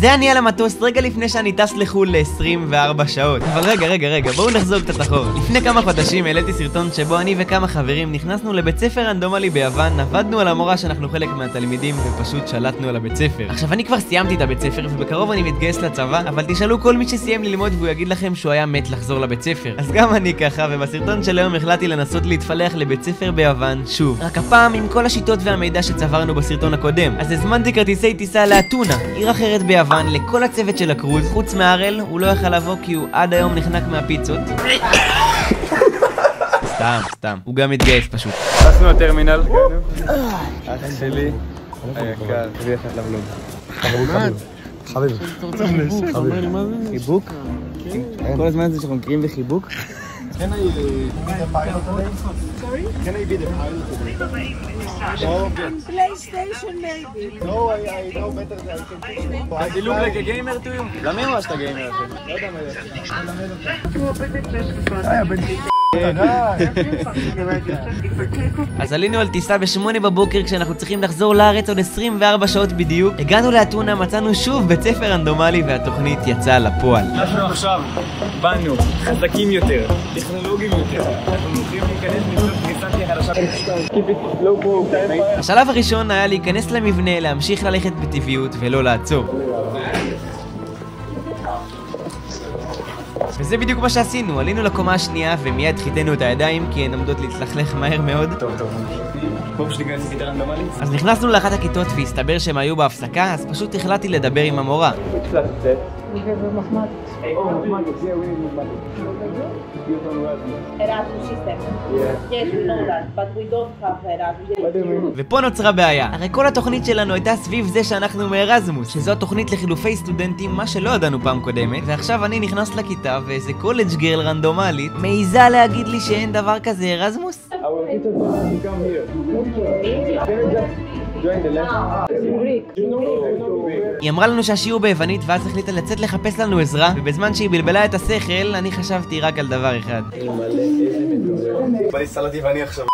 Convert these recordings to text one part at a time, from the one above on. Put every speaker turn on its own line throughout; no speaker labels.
זה אני על המטוס רגע לפני שאני טס לחו"ל ל-24 שעות. אבל רגע, רגע, רגע, בואו נחזור קצת אחורה. לפני כמה חודשים העליתי סרטון שבו אני וכמה חברים נכנסנו לבית ספר רנדומלי ביוון, עבדנו על המורה שאנחנו חלק מהתלמידים ופשוט שלטנו על הבית ספר. עכשיו אני כבר סיימתי את הבית ספר ובקרוב אני מתגייס לצבא, אבל תשאלו כל מי שסיים ללמוד והוא יגיד לכם שהוא היה מת לחזור לבית ספר. אז גם אני ככה, ובסרטון של היום החלטתי לנסות להתפלח לבית ספר ביוון שוב. רק הפעם עם כל השיטות והמידע שצברנו בסרטון הקודם. אז הזמנתי כרטיסי טיסה לאתונה, עיר אחרת ביוון, לכל הצוות של הקרוז. חוץ מהראל, הוא לא יכל לבוא כי הוא עד היום נחנק מהפיצות. סתם, סתם. הוא גם התגייס פשוט.
נכנסנו לטרמינל. אח שלי, היקר. הביא לך לבלוג.
חביב.
חיבוק? כל הזמן הזה שאנחנו מכירים בחיבוק?
Can I be the pilot today? Sorry? Can I be the pilot today? No.
In PlayStation maybe.
No, I, I know better than I can teach you.
They look like a gamer to you? Lamero the gamer.
I open the class. I open
אז עלינו על טיסה בשמונה בבוקר כשאנחנו צריכים לחזור לארץ עוד 24 שעות בדיוק. הגענו לאתונה, מצאנו שוב בית ספר רנדומלי והתוכנית יצאה לפועל.
אנחנו עכשיו באנו חזקים יותר, טכנולוגיים יותר. אנחנו הולכים להיכנס לבדוק כניסת החדשה.
השלב הראשון היה להיכנס למבנה, להמשיך ללכת בטבעיות ולא לעצור. וזה בדיוק מה שעשינו, עלינו לקומה השנייה ומיד חיתנו את הידיים כי הן עומדות להתלכלך מהר מאוד.
טוב, טוב.
אז נכנסנו לאחת הכיתות והסתבר שהם היו בהפסקה, אז פשוט החלטתי לדבר עם המורה. ופה נוצרה בעיה, הרי כל התוכנית שלנו הייתה סביב זה שאנחנו מארזמוס, שזו התוכנית לחילופי סטודנטים, מה שלא ידענו פעם קודמת, ועכשיו אני נכנס לכיתה ואיזה קולג' גרל רנדומלית מעיזה להגיד לי שאין דבר כזה ארזמוס? היא אמרה לנו שהשיעור ביוונית ואז החליטה לצאת לחפש לנו עזרה ובזמן שהיא בלבלה את השכל אני חשבתי רק על דבר אחד.
בא לי סלט יווני עכשיו.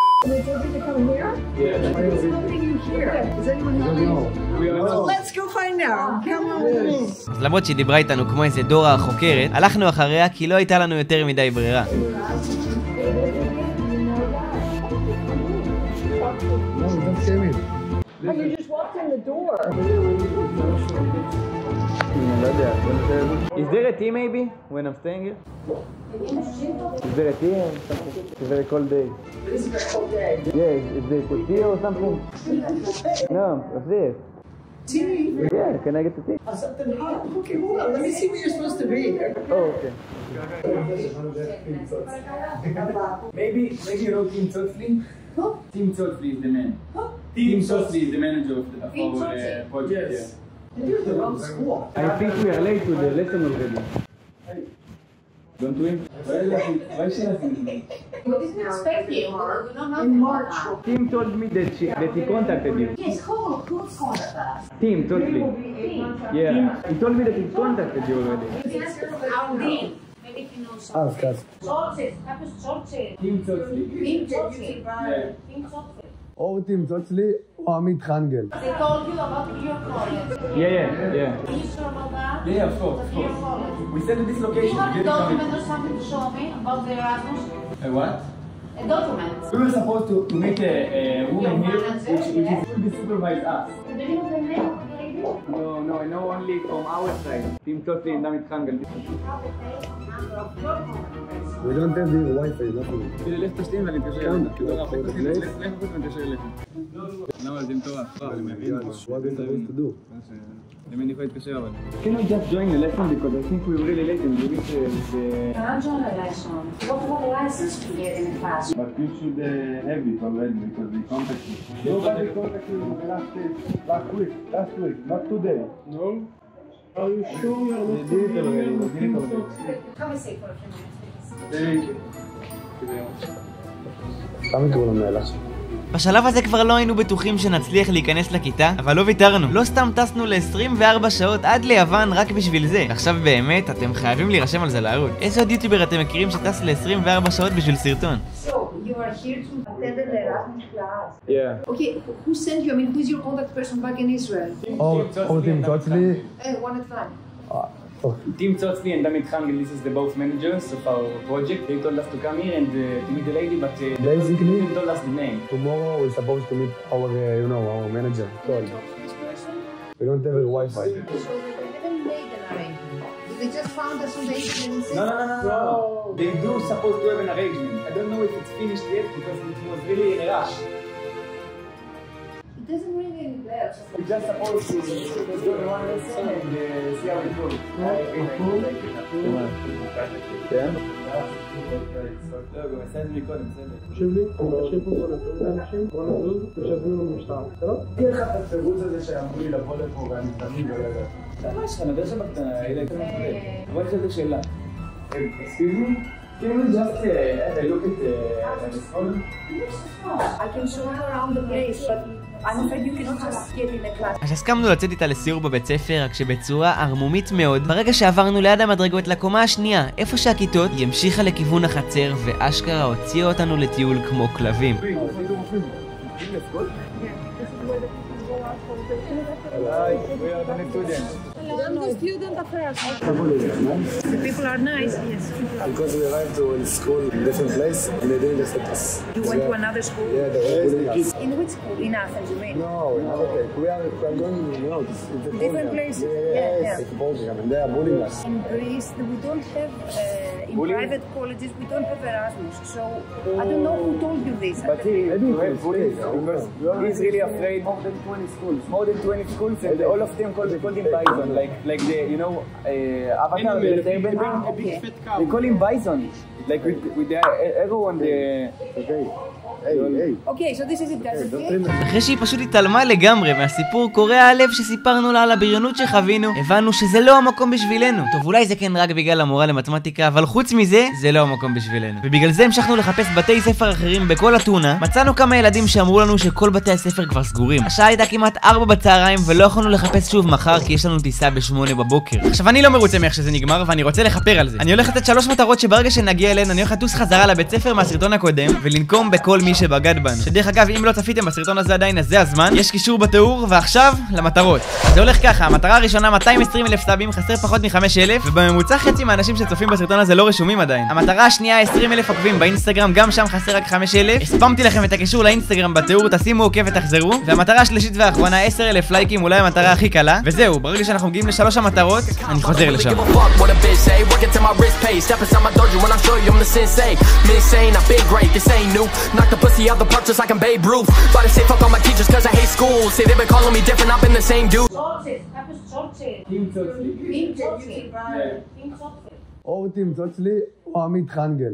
Come.
אז למרות שהיא דיברה איתנו כמו איזה דורה החוקרת הלכנו אחריה כי לא הייתה לנו יותר מדי ברירה
you just walked in the door.
Is there a tea maybe when I'm staying here? Is there a tea or something? It's a very cold day.
It's a very cold day.
Yeah, is, there a tea or something? no, what's this.
Tea?
Yeah, can I get the tea?
Oh, something hot. Okay, hold on. Let me see where you're supposed to be.
Oh, okay. maybe, maybe you know Team Totfli?
Huh?
Team Totfli is the man.
Huh?
Team Sotri, the manager of, the, of our uh, project.
Yes. Yeah. You're the wrong school.
I think we are late to the lesson already. Don't we? Why is she asking me?
We didn't expect you.
In March.
Tim told me that she, that he contacted you.
Yes, who who contacted us?
Tim told me. Yeah. Tim. He told me that he contacted you already.
Our name. Maybe he knows. Ah, of course. George,
Tim George.
Tim
George.
Tim
George. Otim Totsley or Amit Hangel.
They told you about your college.
Yeah, yeah, yeah.
You sure about that?
Yeah, of course. Of course. We sent this location.
Do you have a document or something to show me about the Erasmus?
A what?
A document.
We were supposed to, to meet a, a woman here,
manager,
which, which
yes.
is, be supervised us.
Do you know the name of the lady?
No, no, I know only from our side. Team totally, and Amit
you have the name and number of?
We don't have the Wi-Fi, nothing.
إلى ليفت ستيم اللي انتشر لنا. Now I'm
What did I used to do?
I. Can just join the lesson because I think we're really late and we need the.
Can I join the lesson. What what license to get in class?
But you should uh, have it already because we contacted you.
Nobody contacted you last last week, last week, not today.
No. Are you sure we are
they did it already.
Come and for a few minutes.
Thank you.
בשלב הזה כבר לא היינו בטוחים שנצליח להיכנס לכיתה, אבל לא ויתרנו. לא סתם טסנו ל-24 שעות עד ליוון רק בשביל זה. עכשיו באמת, אתם חייבים להירשם על זה לערוץ. איזה עוד יוטיובר אתם מכירים שטס ל-24 שעות בשביל סרטון?
So, You are here to attend the Erasmus class.
Yeah.
Okay, who sent you? I mean, who is your contact person back in Israel?
Or, or Tim Totally.
Uh, one at a time.
Tim Tzotzli and Damit Khangel, this is the both managers of our project. They told us to come here and uh, to meet the lady, but uh, they
Basically-
didn't told us the name.
Tomorrow we're supposed to meet our, uh, you know, our manager. Sorry. We don't have a Wi-Fi.
So they haven't made an arrangement. They just found us on the internet
No, no, no, no, no. They do supposed to have an arrangement. I don't know if it's finished yet because it was really in a rush.
it doesn't ring any bells.
We just supposed to do the one lesson and uh, see how it goes. כן? לא, גם עשה את זה מקודם, בסדר.
תקשיב לי, אני מקשיב פה כל הזמן לאנשים, בוא נזוז, ושיזמינו במשטרה, בסדר? תהיה לך את התירוץ הזה שאמרו לי לבוא לפה ואני תמיד לא יודע.
מה יש לך? נדבר שם בקטנה, אלה יותר מתמודד. אבל יש לי שאלה. Excuse me? Can we just uh, have a look at uh, the school?
I can show you around the place, but.
אז הסכמנו לצאת איתה לסיור בבית ספר, רק שבצורה ערמומית מאוד. ברגע שעברנו ליד המדרגות לקומה השנייה, איפה שהכיתות, היא המשיכה לכיוון החצר, ואשכרה הוציאה אותנו לטיול כמו כלבים.
Hi, we are the students.
I'm the student affairs. The people are nice, yes.
Because we arrived to a school in different place and they didn't accept us.
You went to another school?
Yeah, they were.
In which school? In Athens, you mean?
No, in other place. We are, we are going, you know, it's, it's a
Different places.
Yeah,
Yeah, yeah.
it's program and they are bullying us.
In Greece, we don't have, uh, in
Bullying?
private colleges, we don't have Erasmus. So I don't know who told you this.
But he, he have bullies because he's really afraid. More than 20 schools. More than 20 schools, and all of them call, they call him Bison, like like the you know uh, Avatar, the Serpent.
Ah, okay.
They call him Bison, like with with the arrow on the.
Okay. Hey, hey.
Okay, so this is it, guys. Okay?
אחרי שהיא פשוט התעלמה לגמרי מהסיפור קורע הלב שסיפרנו לה על הבריונות שחווינו, הבנו שזה לא המקום בשבילנו. טוב, אולי זה כן רק בגלל המורה למתמטיקה, אבל חוץ מזה, זה לא המקום בשבילנו. ובגלל זה המשכנו לחפש בתי ספר אחרים בכל אתונה, מצאנו כמה ילדים שאמרו לנו שכל בתי הספר כבר סגורים. השעה הייתה כמעט 4 בצהריים, ולא יכולנו לחפש שוב מחר כי יש לנו טיסה ב-8 בבוקר. עכשיו, אני לא מרוצה מאיך שזה נגמר, ואני רוצה לכפר על זה. אני הולך לתת שלוש מטרות שברגע שנגיע אליהן, אני הולך לטוס חזרה לבית ספר מהסרטון הקודם, ולנקום בכל מי שבגד בנו. שדרך אגב, אם לא צפיתם בסרטון הזה עדיין, אז זה הזמן. יש קישור בתיאור, ועכשיו, למטרות. זה הולך ככה, המטרה הראשונה 220 אלף סאבים, חסר פחות מ-5 אלף, ובממוצע חצי מהאנשים שצופים בסרטון הזה לא רשומים עדיין. המטרה השנייה 20 אלף עוקבים באינסטגרם, גם שם חסר רק 5 אלף. הספמתי לכם את הקישור לאינסטגרם בתיאור, תשימו עוקב ותחזרו. והמטרה השלישית והאחרונה 10 אלף לייקים, אולי המטרה הכי קלה. וזהו, ברגע שאנחנו מגיעים לשלוש המטרות, אני חוזר לשם.
Team Chelsea.
Team Chelsea.
Team
Chelsea.
Team Chelsea.
או טים צוצלי או עמית חנגל.